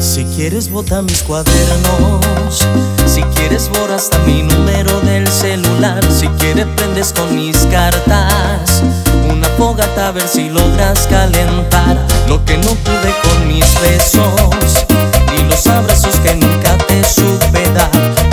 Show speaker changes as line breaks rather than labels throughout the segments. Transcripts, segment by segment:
Si quieres bota mis cuadernos. Si quieres borra hasta mi número del celular. Si quieres prendes con mis cartas. Una fogata a ver si logras calentar Lo que no pude con mis besos. Ni los abrazos que nunca te supe dar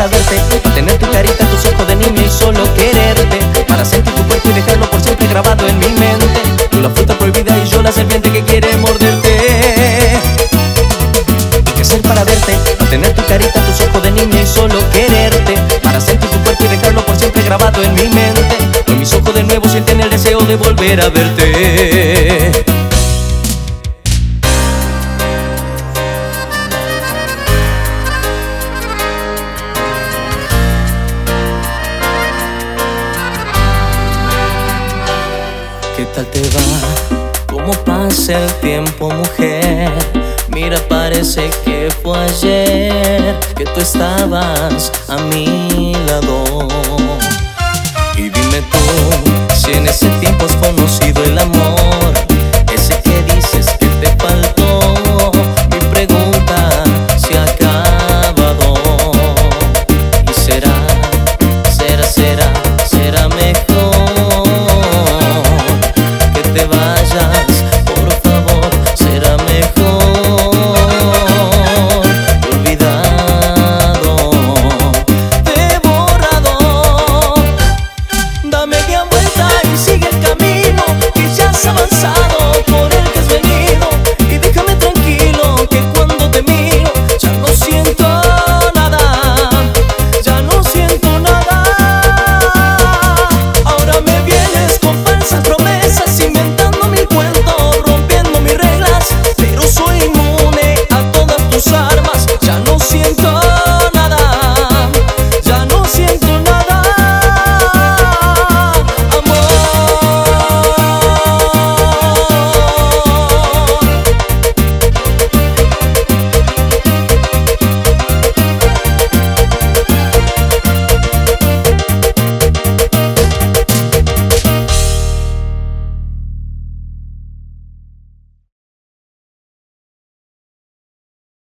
para verte, para tener tu carita, tus ojos de niño y solo quererte. Para sentir tu cuerpo y dejarlo por siempre grabado en mi mente. Tú la fruta prohibida y yo la serpiente que quiere morderte. Y ser para verte, para tener tu carita, tus ojos de niña y solo quererte. Para sentir tu cuerpo y dejarlo por siempre grabado en mi mente. Con mis ojos de nuevo sienten el deseo de volver a verte. ¿Qué tal te va? ¿Cómo pasa el tiempo, mujer? Mira, parece que fue ayer que tú estabas a mi lado. Y dime tú, si en ese tiempo has conocido el amor